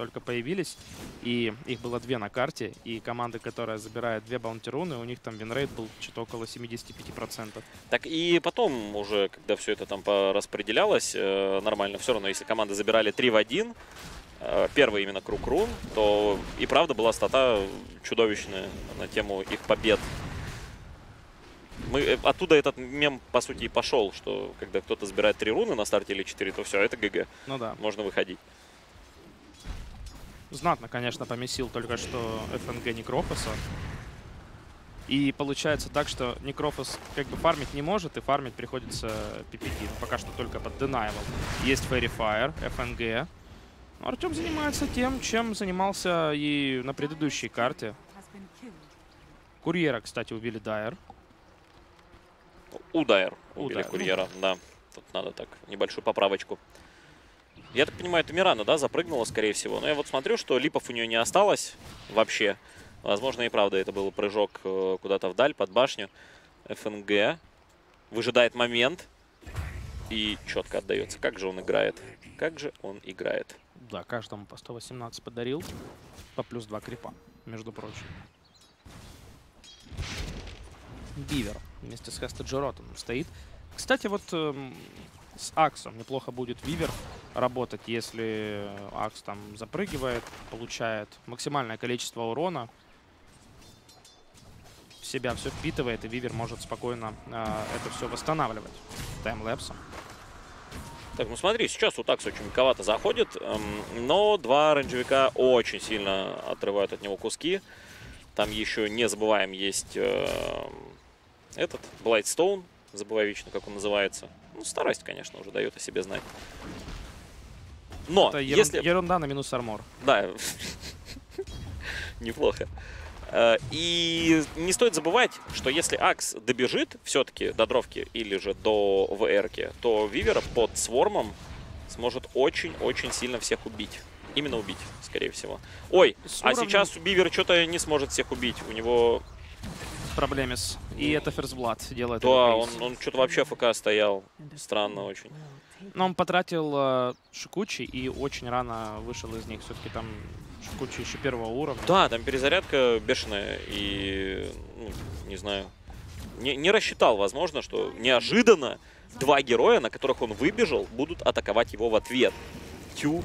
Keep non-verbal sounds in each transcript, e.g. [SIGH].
только появились, и их было две на карте, и команда, которая забирает две bounty-руны, у них там винрейт был что-то около 75%. Так и потом уже, когда все это там распределялось э, нормально, все равно, если команды забирали 3 в 1, э, первый именно круг рун, то и правда была стата чудовищная на тему их побед мы, э, оттуда этот мем, по сути, и пошел, что когда кто-то забирает три руны на старте или четыре, то все, это GG. Ну да. Можно выходить. Знатно, конечно, помесил только что ФНГ Некрофоса. И получается так, что Некрофос как бы фармить не может, и фармить приходится PPD. Ну, пока что только под Denial. Есть Fairy Fire, FNG. Но Артем занимается тем, чем занимался и на предыдущей карте. Курьера, кстати, убили Дайер. Удар убили курьера, да. Тут надо так, небольшую поправочку. Я так понимаю, это Мирана, да, запрыгнула, скорее всего. Но я вот смотрю, что липов у нее не осталось вообще. Возможно, и правда, это был прыжок э, куда-то вдаль, под башню. ФНГ выжидает момент и четко отдается. Как же он играет? Как же он играет? Да, каждому по 118 подарил. По плюс 2 крипа, между прочим. Бивер вместе с Хеста Джеротоном стоит. Кстати, вот э, с Аксом неплохо будет Вивер работать, если Акс там запрыгивает, получает максимальное количество урона, в себя все впитывает, и Вивер может спокойно э, это все восстанавливать таймлэпсом. Так, ну смотри, сейчас у Такса очень мелковато заходит, эм, но два оранжевика очень сильно отрывают от него куски. Там еще, не забываем, есть э, этот, Бlightstone, забываю вечно, как он называется. Ну, старость, конечно, уже дает о себе знать. Но, Это ерун... если... ерунда на минус армор. Да, [LAUGHS] неплохо. Э, и не стоит забывать, что если Акс добежит все-таки до дровки или же до ВР, то Вивера под свормом сможет очень-очень сильно всех убить. Именно убить, скорее всего. Ой, а сейчас Бивер что-то не сможет всех убить. У него проблемис. И это Blood делает. Да, он, он что-то вообще ФК стоял. Странно очень. Но он потратил э, Шикучи и очень рано вышел из них. Все-таки там Шикучи еще первого уровня. Да, там перезарядка бешеная. И, ну, не знаю, не, не рассчитал, возможно, что неожиданно два героя, на которых он выбежал, будут атаковать его в ответ. Тю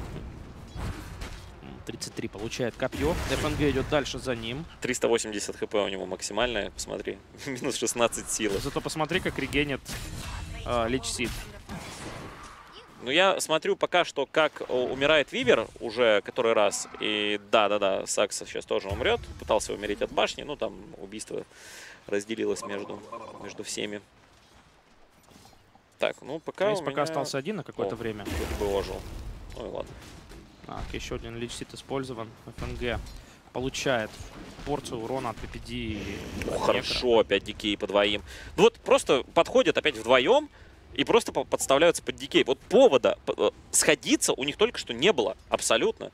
33 получает копье. ФНГ идет дальше за ним. 380 хп у него максимальное, посмотри. [LAUGHS] Минус 16 силы. Зато посмотри, как регенит э, Лич Сид. Ну, я смотрю пока что, как умирает Вивер уже который раз. И да-да-да, Сакса сейчас тоже умрет. Пытался умереть от башни, ну там убийство разделилось между, между всеми. Так, ну пока пока меня... остался один на какое-то время. Бы ожил. Ну и ладно. Так, еще один личсит использован. ФНГ получает порцию урона от PPD. О, хорошо, опять дикей по двоим. Ну вот просто подходят опять вдвоем и просто подставляются под дикей. Вот повода э, сходиться у них только что не было. Абсолютно.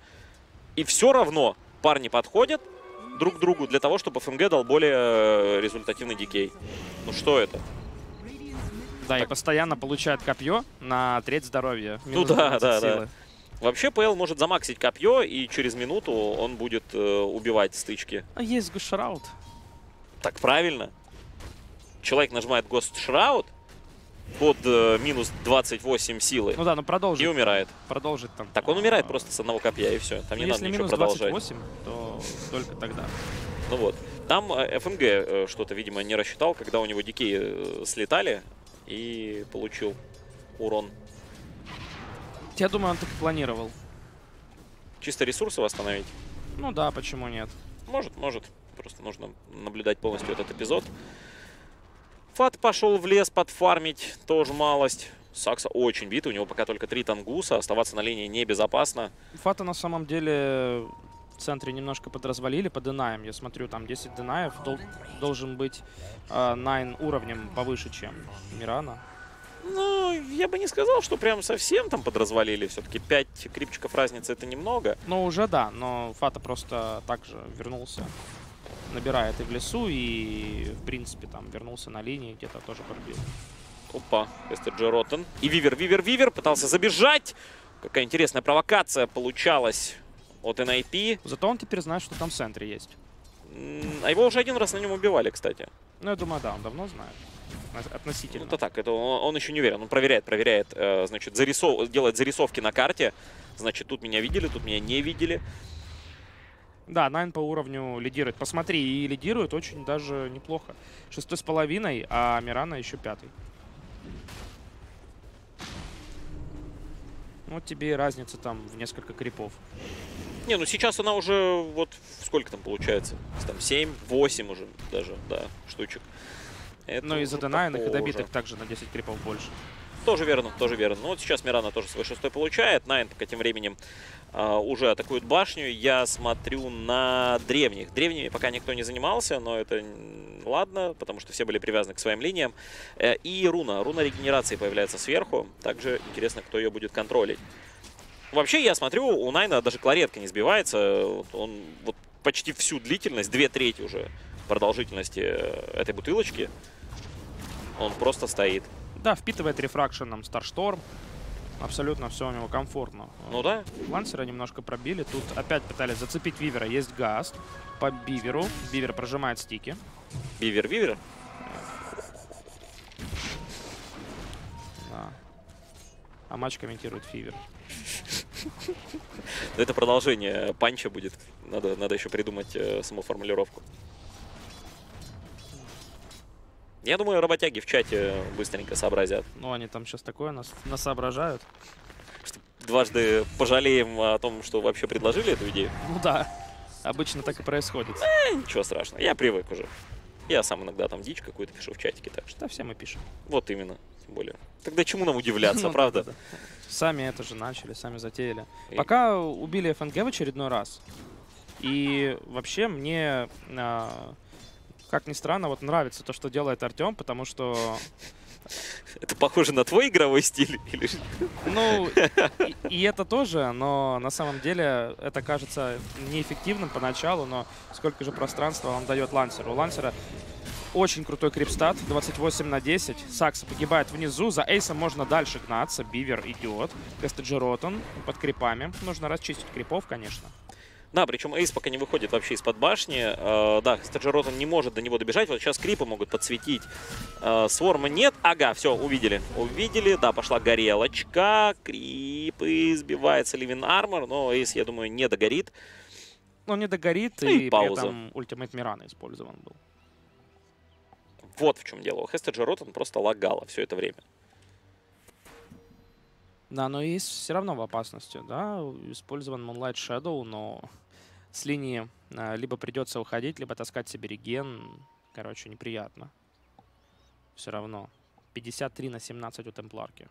И все равно парни подходят друг к другу для того, чтобы ФНГ дал более э, результативный дикей. Ну что это? Да, так. и постоянно получает копье на треть здоровья. ну да, да, силы. да. Вообще ПЛ может замаксить копье, и через минуту он будет э, убивать стычки. А есть Гошраут. Так правильно. Человек нажимает Shroud под э, минус 28 силы. Ну да, но продолжит. И умирает. Продолжит там. Так он умирает просто с одного копья, и все. Там не надо ничего продолжать. Если минус 28, то только тогда. Ну вот. Там э, ФНГ э, что-то, видимо, не рассчитал, когда у него дикие э, слетали и получил урон. Я думаю, он так и планировал. Чисто ресурсы восстановить? Ну да, почему нет? Может, может. Просто нужно наблюдать полностью этот эпизод. Фат пошел в лес подфармить, тоже малость. Сакса очень бит, у него пока только три тангуса, оставаться на линии небезопасно. Фата на самом деле в центре немножко подразвалили по денаям. Я смотрю, там 10 денаев дол должен быть э, 9 уровнем повыше, чем Мирана. Ну, я бы не сказал, что прям совсем там подразвалили. Все-таки 5 крипчиков разницы это немного. Ну, уже да, но Фата просто также вернулся. Набирает и в лесу, и, в принципе, там вернулся на линии, где-то тоже подбил. Опа, Эстер Джеротен. И Вивер, Вивер, Вивер пытался забежать. Какая интересная провокация получалась от NIP. Зато он теперь знает, что там в центре есть. А его уже один раз на нем убивали, кстати. Ну, я думаю, да, он давно знает. Относительно. Ну, это так, это он, он еще не уверен. Он проверяет, проверяет, э, значит, зарисов... делает зарисовки на карте. Значит, тут меня видели, тут меня не видели. Да, Найн по уровню лидирует. Посмотри, и лидирует очень даже неплохо. Шестой с половиной, а Мирана еще пятый. Вот тебе и разница там в несколько крипов. Не, ну сейчас она уже, вот сколько там получается? Там 7, 8 уже даже, да, штучек. Это ну и задонайных и добитых также на 10 крипов больше. Тоже верно, тоже верно. Ну вот сейчас Мирана тоже свой шестой получает. Найн пока тем временем э, уже атакует башню. Я смотрю на древних. Древними пока никто не занимался, но это ладно, потому что все были привязаны к своим линиям. Э, и руна. Руна регенерации появляется сверху. Также интересно, кто ее будет контролить. Вообще, я смотрю, у Найна даже кларетка не сбивается. Он вот почти всю длительность, две трети уже продолжительности э, этой бутылочки, он просто стоит. Да, впитывает рефракшеном Старшторм. Абсолютно все у него комфортно. Ну да. Лансера немножко пробили. Тут опять пытались зацепить Вивера. Есть Гаст по Биверу. Бивер прожимает стики. Бивер, Вивер? Да. А матч комментирует Фивер. [LAUGHS] Это продолжение панча будет. Надо, надо еще придумать э, саму формулировку. Я думаю, работяги в чате быстренько сообразят. Ну, они там сейчас такое нас, нас соображают. Дважды пожалеем о том, что вообще предложили эту идею. Ну да, обычно так и происходит. Э, ничего страшного, я привык уже. Я сам иногда там дичь какую-то пишу в чатике, так что... Да, все мы пишем. Вот именно, тем более. Тогда чему нам удивляться, [LAUGHS] ну, правда? Сами это же начали, сами затеяли. Пока убили ФНГ в очередной раз. И вообще мне а, как ни странно, вот нравится то, что делает Артем, потому что... [LAUGHS] Это похоже на твой игровой стиль? Или... Ну, [LAUGHS] и, и это тоже, но на самом деле это кажется неэффективным поначалу, но сколько же пространства он дает Лансеру. У Лансера очень крутой крипстат, 28 на 10. Сакса погибает внизу, за эйсом можно дальше гнаться. Бивер идет. Кестеджеротон под крипами. Нужно расчистить крипов, конечно. Да, причем Эйс пока не выходит вообще из-под башни. Э, да, Стаджеротон не может до него добежать. Вот сейчас крипы могут подсветить. Э, Сворма нет. Ага, все, увидели. Увидели. Да, пошла горелочка. Крипы. Сбивается Ливин Армор. Но Эйс, я думаю, не догорит. Ну, не догорит. И, и пауза. при этом ультимейт Мирана использован был. Вот в чем дело. У Хеста Джеротон просто лагало все это время. Да, но есть все равно в опасности, да, использован Moonlight Shadow, но с линии а, либо придется уходить, либо таскать себе реген. Короче, неприятно. Все равно. 53 на 17 у Темпларки.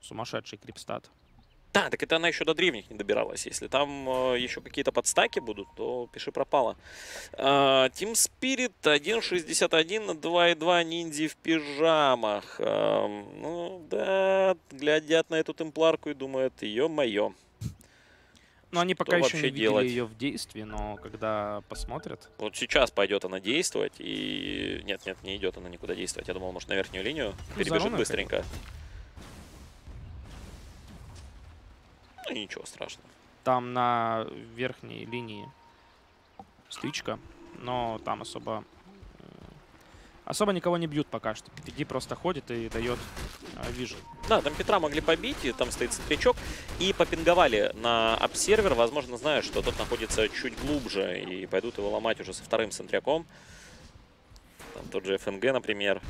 Сумасшедший крипстат. Да, так это она еще до древних не добиралась. Если там э, еще какие-то подстаки будут, то пиши пропало. Э, Team Spirit 1.61 на 2.2 ниндзи в пижамах. Э, ну да, глядят на эту темпларку и думают, ё-моё. Ну, они пока еще не видели делать? ее в действии, но когда посмотрят... Вот сейчас пойдет она действовать, и... Нет, нет, не идет она никуда действовать. Я думал, может, на верхнюю линию ну, перебежит быстренько. Ну, ничего страшного. Там на верхней линии стычка, но там особо особо никого не бьют пока что. PPD просто ходит и дает а, вижу. Да, там Петра могли побить, и там стоит стричок. И попинговали на обсервер. Возможно, зная, что тот находится чуть глубже, и пойдут его ломать уже со вторым центряком. Там тот же ФНГ, например.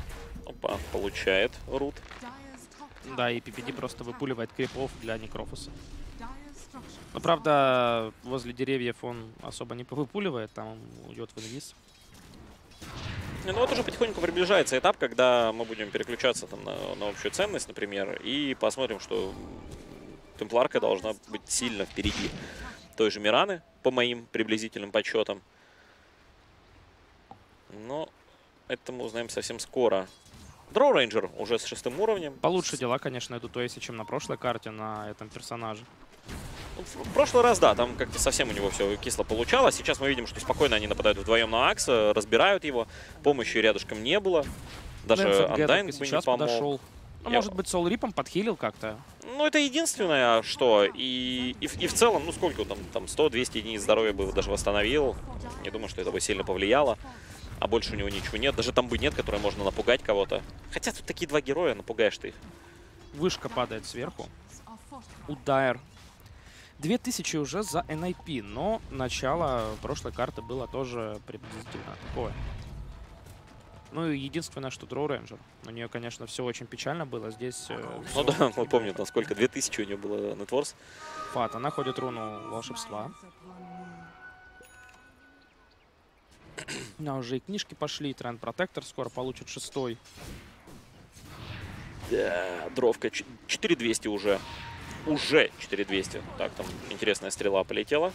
Опа, получает рут. Да, и PPD просто выпуливает крипов для Некрофуса. Но, правда, возле деревьев он особо не выпуливает, там уйдет в инвиз. Ну вот уже потихоньку приближается этап, когда мы будем переключаться там, на, на общую ценность, например, и посмотрим, что Темпларка должна быть сильно впереди той же Мираны, по моим приблизительным подсчетам. Но это мы узнаем совсем скоро. Дроу Рейнджер уже с шестым уровнем. Получше дела, конечно, идут Туэси, чем на прошлой карте на этом персонаже. В прошлый раз, да, там как-то совсем у него все кисло получалось. Сейчас мы видим, что спокойно они нападают вдвоем на Акса, разбирают его. Помощи рядышком не было. Даже Undying бы не помог. Подошел. Ну, Я- может быть, Сол Рипом подхилил как-то. Ну, это единственное, что. И, и, в- и в целом, ну, сколько там, там 100-200 единиц здоровья бы даже восстановил. Не думаю, что это бы сильно повлияло. А больше у него ничего нет. Даже там бы нет, которые можно напугать кого-то. Хотя тут такие два героя, напугаешь ты их. Вышка падает сверху. Удар. 2000 уже за NIP, но начало прошлой карты было тоже приблизительно такое. Ну и единственное, что Дроу Рейнджер. У нее, конечно, все очень печально было. Здесь э, Ну всё да, мы помним, там сколько, 2000 у него было нетворс. Фат, она ходит руну волшебства. А уже и книжки пошли, Тренд Протектор скоро получит шестой. Да, дровка. Ч- 4200 уже. Уже 4200. Так, там интересная стрела полетела.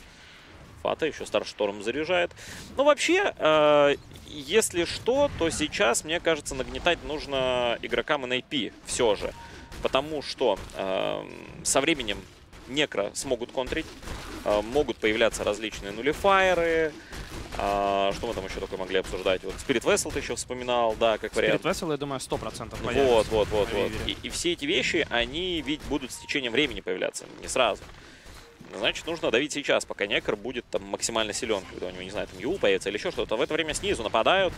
Фата еще Старшторм заряжает. Ну, вообще, э, если что, то сейчас, мне кажется, нагнетать нужно игрокам NIP все же. Потому что э, со временем некро смогут контрить. э, могут появляться различные нулифайеры. А, что мы там еще такое могли обсуждать? Вот Spirit Vessel ты еще вспоминал, да, как вариант. Spirit Vessel, я думаю, 100% Вот, появится. вот, вот, вот. Вивере. И, и все эти вещи, они ведь будут с течением времени появляться, не сразу. Значит, нужно давить сейчас, пока Некр будет там максимально силен, когда у него, не знаю, там Юл появится или еще что-то. В это время снизу нападают.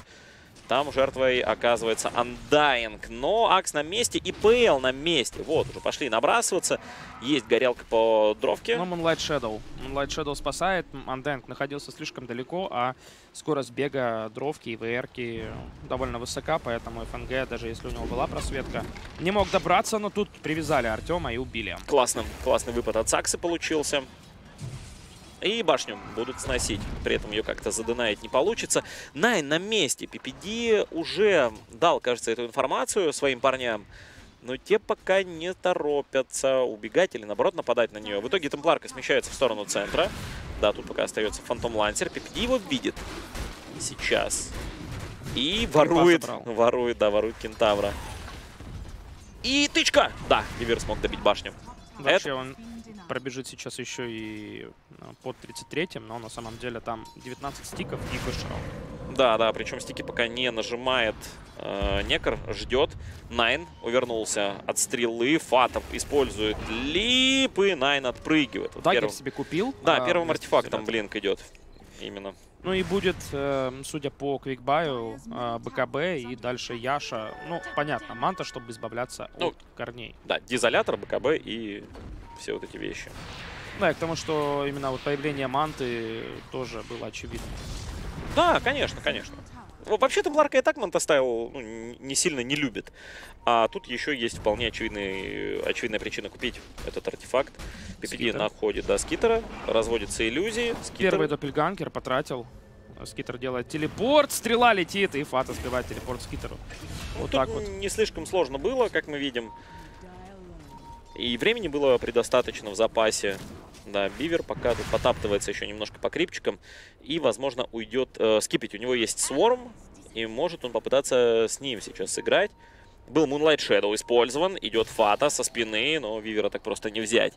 Там жертвой оказывается Undying. Но Акс на месте и ПЛ на месте. Вот, уже пошли набрасываться. Есть горелка по дровке. Но Moonlight Shadow. Moonlight Shadow спасает. Анденг находился слишком далеко, а скорость бега дровки и ВРки довольно высока, поэтому ФНГ, даже если у него была просветка, не мог добраться, но тут привязали Артема и убили. Классно, классный выпад от Саксы получился. И башню будут сносить. При этом ее как-то заденаить не получится. Найн на месте. PPD уже дал, кажется, эту информацию своим парням. Но те пока не торопятся убегать или, наоборот, нападать на нее. В итоге Темпларка смещается в сторону центра. Да, тут пока остается Фантом Лансер. PPD его видит сейчас. И ворует. Ворует, да, ворует Кентавра. И тычка! Да, Вивер смог добить башню. Вообще он пробежит сейчас еще и э, под 33-м, но на самом деле там 19 стиков и вышел. Да, да, причем стики пока не нажимает э, Некр, ждет. Найн увернулся от стрелы, Фатов использует leap, и Найн отпрыгивает. Вот dagger перв- себе купил. Да, а, первым артефактом blink идет. Именно. Ну и будет, э, судя по квикбаю, э, BKB и дальше Яша. Ну, понятно, манта, чтобы избавляться Ну, от корней. Да, дезолятор, BKB и все вот эти вещи. Да, и к тому, что именно вот появление манты тоже было очевидно. Да, конечно, конечно. Ну, Вообще Темпларка и так Manta Style ну, не сильно не любит. А тут еще есть вполне очевидный, очевидная причина купить этот артефакт. Скитер. находит, да, скитера, разводятся иллюзии. Скитер- Первый доппельгангер потратил. Скитер делает телепорт, стрела летит, и Фата сбивает телепорт Скитеру. Ну, Вот тут так вот. не слишком сложно было, как мы видим. И времени было предостаточно в запасе. Да, Бивер пока тут потаптывается еще немножко по крипчикам. И, возможно, уйдет э, скипить. У него есть Сворм, и может он попытаться с ним сейчас сыграть. Был Moonlight Shadow использован, идет Фата со спины, но Вивера так просто не взять.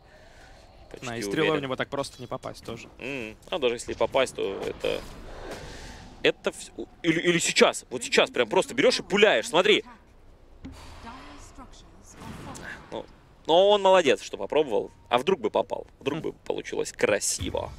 Почти Да, и стрелой в него так просто не попасть тоже. М, А даже если попасть, то это... Это Или, или сейчас, вот сейчас прям просто берешь и пуляешь, смотри. Но он молодец, что попробовал. А вдруг бы попал? Вдруг бы получилось красиво.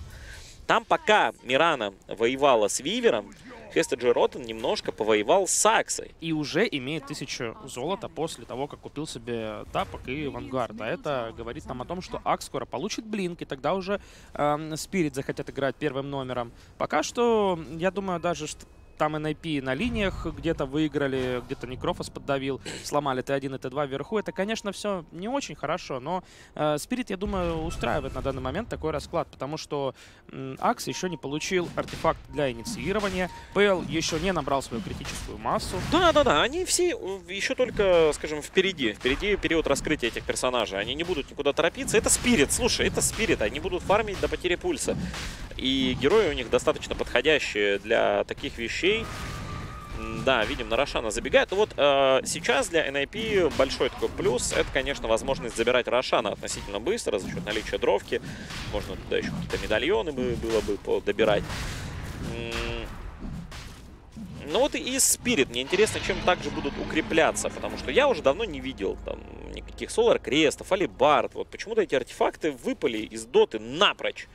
Там пока Мирана воевала с Вивером, Хестеджи Роттен немножко повоевал с Саксой. И уже имеет тысячу золота после того, как купил себе тапок и вангард. А это говорит нам о том, что Ак скоро получит блинк, и тогда уже эм, Спирит захотят играть первым номером. Пока что, я думаю, даже что там NIP на линиях где-то выиграли, где-то Некрофос поддавил, сломали Т1 и Т2 вверху. Это, конечно, все не очень хорошо, но э, Спирит, я думаю, устраивает на данный момент такой расклад, потому что Акс еще не получил артефакт для инициирования, ПЛ еще не набрал свою критическую массу. Да-да-да, они все э, еще только, скажем, впереди. Впереди период раскрытия этих персонажей. Они не будут никуда торопиться. Это Спирит, слушай, это Спирит. Они будут фармить до потери пульса. И герои у них достаточно подходящие для таких вещей. М, Да, видим, на Рошана забегает. Вот э, сейчас для NIP большой такой плюс. Это, конечно, возможность забирать Рошана относительно быстро за счет наличия дровки. Можно туда еще какие-то медальоны бы, было бы добирать. Ну вот и Спирит. Мне интересно, чем также будут укрепляться, потому что я уже давно не видел там никаких Солар Крестов, Алибард. Вот почему-то эти артефакты выпали из Доты напрочь.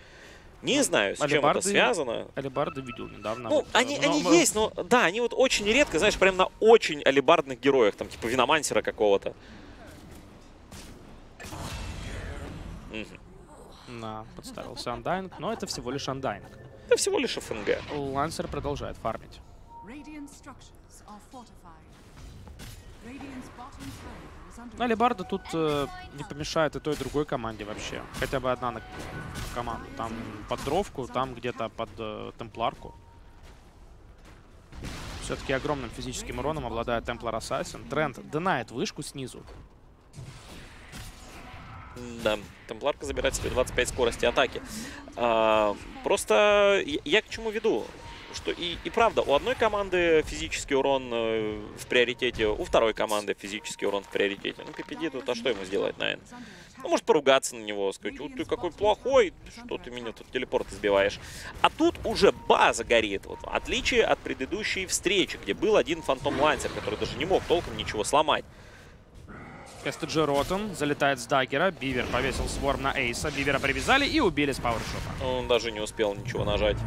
Не ну, знаю, с чем это связано. Алибарды видел недавно. Ну, вот, они, но, они но... есть, но да, они вот очень редко, знаешь, прям на очень алибардных героях, там, типа Веномансера какого-то. На, подставился Undying, но это всего лишь Undying. Это всего лишь fng. Лансер продолжает фармить. Ну, Алибарда тут э, не помешает и той, и другой команде вообще. Хотя бы одна на команду. Там под дровку, там где-то под э, темпларку. Все-таки огромным физическим уроном обладает Темплар Ассасин. Тренд динает вышку снизу. Да, Темпларка забирает себе 25 скорости атаки. А, просто я, я к чему веду? Что и, и правда, у одной команды физический урон э, в приоритете, у второй команды физический урон в приоритете. Ну, PPD тут, а что ему сделать, наверное? Ну, может поругаться на него, сказать, вот ты какой плохой, что ты меня тут телепорт сбиваешь. А тут уже база горит. Вот, в отличие от предыдущей встречи, где был один Фантом Лансер, который даже не мог толком ничего сломать. СТГ Ротон залетает с даггера. Бивер повесил сворм на Эйса. Бивера привязали и убили с пауэршопа. Он даже не успел ничего нажать.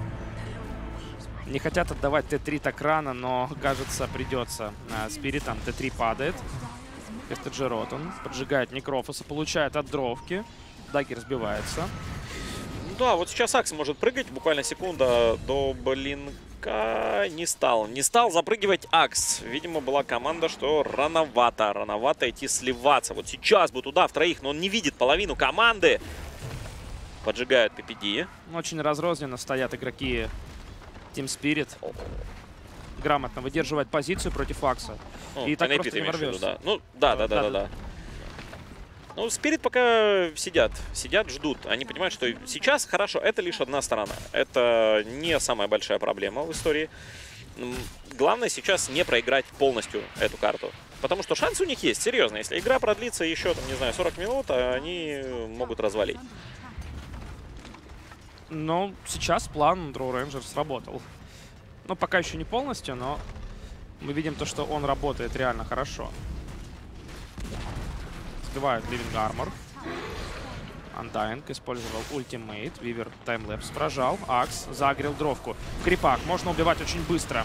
Не хотят отдавать Т3 так рано, но, кажется, придется. Спиритом Т3 падает. СТГ Ротон поджигает Некрофоса, получает от дровки. Даггер сбивается. Да, вот сейчас Акс может прыгать. Буквально секунда до блинка не стал. Не стал запрыгивать Акс. Видимо, была команда, что рановато. Рановато идти сливаться. Вот сейчас бы туда в троих, но он не видит половину команды. Поджигают PPD. Очень разрозненно стоят игроки Team Spirit грамотно выдерживает позицию против Акса. Ну, и так NAP просто не ворвешься. Да. Ну, да, да, да, да, да. Ну, Спирит пока сидят, сидят, ждут. Они понимают, что сейчас хорошо, это лишь одна сторона. Это не самая большая проблема в истории. Главное сейчас не проиграть полностью эту карту. Потому что шансы у них есть, серьезно. Если игра продлится еще, там, не знаю, 40 минут, они могут развалить. Но сейчас план Дроу Рейнджер сработал. Ну, пока еще не полностью, но мы видим то, что он работает реально хорошо. Сбивают Living Armor. Undying использовал ультимейт. Вивер таймлэпс прожал. Акс загрел дровку. Крипак можно убивать очень быстро.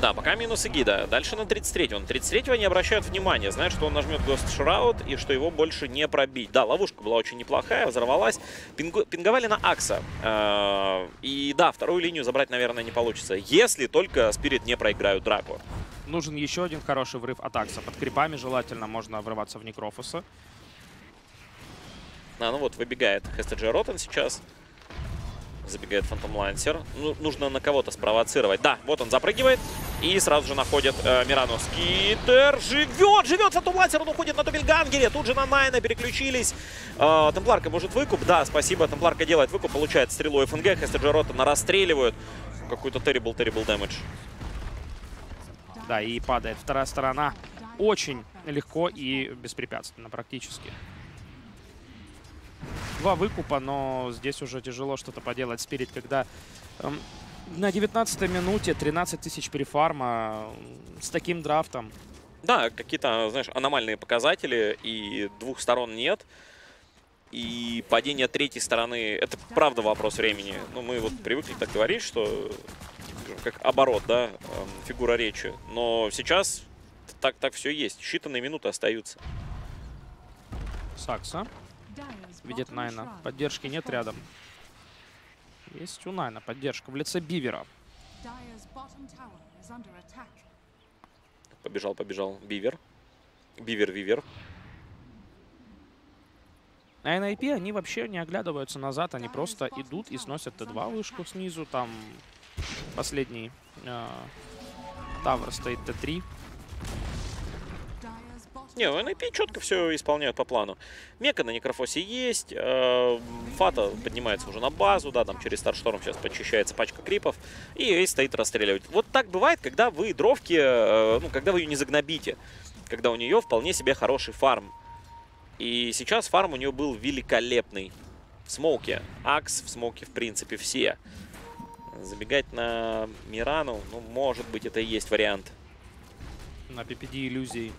Да, пока минусы гида. Дальше на 33-го. На 33-го не обращают внимания. Знают, что он нажмет Ghost Shroud и что его больше не пробить. Да, ловушка была очень неплохая, взорвалась. Пингу... Пинговали на Акса. Э и да, вторую линию забрать, наверное, не получится. Если только Спирит не проиграют драку. Нужен еще один хороший врыв от Акса. Под крипами желательно можно врываться в Некрофоса. А, ну вот, выбегает Хестеджи Ротен сейчас. Забегает Фантом Лансер. Ну, нужно на кого-то спровоцировать. Да, вот он запрыгивает. И сразу же находит э, Мирану. Скитер живет, живет Фантом Лансер. Он уходит на доппельгангере. Тут же на Найна переключились. Э, Темпларка может выкуп. Да, спасибо. Темпларка делает выкуп. Получает стрелу ФНГ. Хестеджерота расстреливают. Какой-то terrible, terrible damage. Да, и падает вторая сторона. Очень легко и беспрепятственно практически. Два выкупа, но здесь уже тяжело что-то поделать спереди, когда эм, на 19 минуте 13 тысяч перефарма с таким драфтом. Да, какие-то, знаешь, аномальные показатели, и двух сторон нет. И падение третьей стороны, это правда вопрос времени. Ну, мы вот привыкли так говорить, что как оборот, да, эм, фигура речи. Но сейчас так, так все есть. Считанные минуты остаются. Сакса видит Найна. Поддержки нет рядом. Есть у Найна поддержка в лице Бивера. Побежал, побежал. Бивер. Бивер, Вивер. На NIP они вообще не оглядываются назад, они просто идут и сносят Т2 вышку снизу. Там последний э, Тавр стоит Т3. Не, NIP четко все исполняют по плану. Мека на Некрофосе есть, э, Фата поднимается уже на базу, да, там через Старшторм сейчас почищается пачка крипов, и Эйс стоит расстреливать. Вот так бывает, когда вы дровки, э, ну, когда вы ее не загнобите, когда у нее вполне себе хороший фарм. И сейчас фарм у нее был великолепный. В смоуке. Акс в смоуке, в принципе, все. Забегать на Мирану, ну, может быть, это и есть вариант. На PPD иллюзий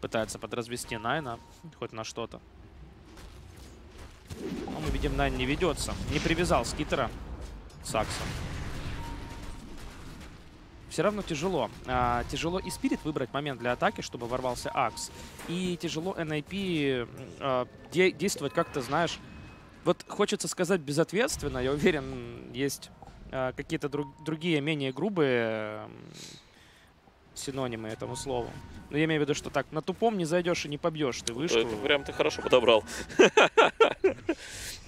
пытается подразвести Найна хоть на что-то. Но мы видим, Найн не ведется. Не привязал скитера Сакса. Все равно тяжело. А, тяжело и Спирит выбрать момент для атаки, чтобы ворвался Акс. И тяжело NIP а, де действовать как-то, знаешь... Вот хочется сказать безответственно. Я уверен, есть а, какие-то друг другие, менее грубые синонимы этому слову. Но я имею в виду, что так, на тупом не зайдешь и не побьешь ты вышку. Это прям ты хорошо подобрал. [LAUGHS]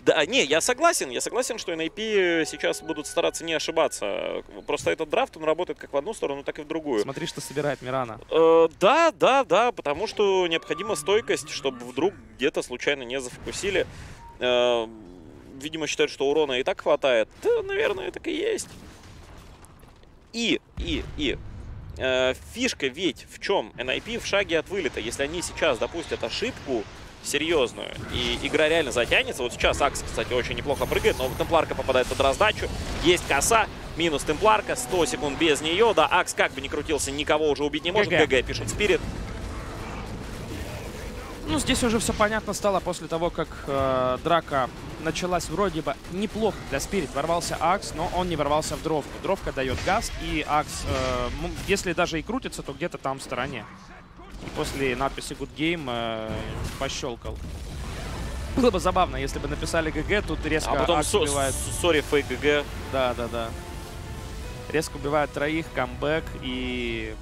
Да, не, я согласен, я согласен, что NIP сейчас будут стараться не ошибаться. Просто этот драфт, он работает как в одну сторону, так и в другую. Смотри, что собирает Мирана. Э, да, да, да, потому что необходима стойкость, чтобы вдруг где-то случайно не зафокусили. Э, видимо, считают, что урона и так хватает. Да, наверное, так и есть. И, и, и, фишка ведь в чем? NIP в шаге от вылета. Если они сейчас допустят ошибку серьезную, и игра реально затянется. Вот сейчас Акс, кстати, очень неплохо прыгает, но Темпларка попадает под раздачу. Есть коса, минус Темпларка, 100 секунд без нее. Да, Акс как бы не крутился, никого уже убить не может. GG, GG пишет Спирит. Ну, здесь уже все понятно стало после того, как э, драка началась вроде бы неплохо для Спирит. Ворвался Акс, но он не ворвался в дровку. Дровка дает газ, и Акс, э, если даже и крутится, то где-то там в стороне. И после надписи Good Game э, пощелкал. Было бы забавно, если бы написали GG, тут резко а потом Акс убивает... Sorry, fake GG. Да, да, да. Резко убивает троих, камбэк и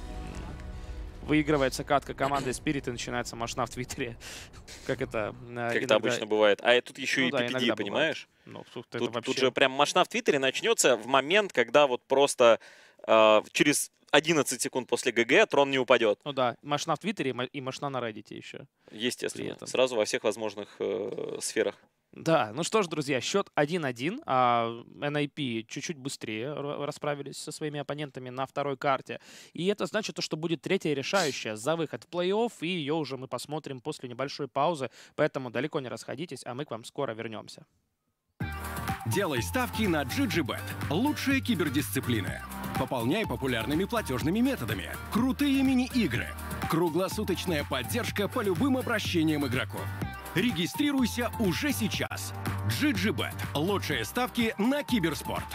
выигрывается катка команды Spirit и начинается машина в Твиттере. [LAUGHS] как это э, Как это обычно бывает. А тут еще ну, и да, PPD, понимаешь? Ну, тут, тут, вообще... тут же прям машина в Твиттере начнется в момент, когда вот просто э, через 11 секунд после ГГ трон не упадет. Ну да, машина в Твиттере и машина на Reddit еще. Естественно, сразу во всех возможных э, сферах. Да, ну что ж, друзья, счет 1-1. А NIP чуть-чуть быстрее расправились со своими оппонентами на второй карте. И это значит, то, что будет третья решающая за выход в плей-офф. И ее уже мы посмотрим после небольшой паузы. Поэтому далеко не расходитесь, а мы к вам скоро вернемся. Делай ставки на GGBet. Лучшие кибердисциплины. Пополняй популярными платежными методами. Крутые мини-игры. Круглосуточная поддержка по любым обращениям игроков. Регистрируйся уже сейчас. GGBet. Лучшие ставки на киберспорт.